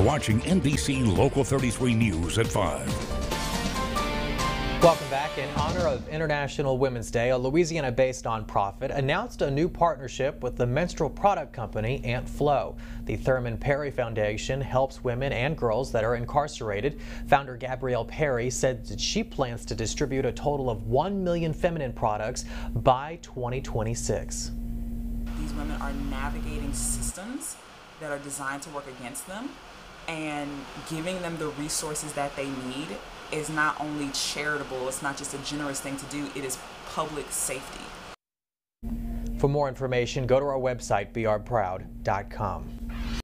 You're watching NBC Local 33 News at 5. Welcome back. In honor of International Women's Day, a Louisiana-based nonprofit announced a new partnership with the menstrual product company Aunt Flow. The Thurman Perry Foundation helps women and girls that are incarcerated. Founder Gabrielle Perry said that she plans to distribute a total of 1 million feminine products by 2026. These women are navigating systems that are designed to work against them and giving them the resources that they need is not only charitable, it's not just a generous thing to do, it is public safety. For more information, go to our website, brproud.com.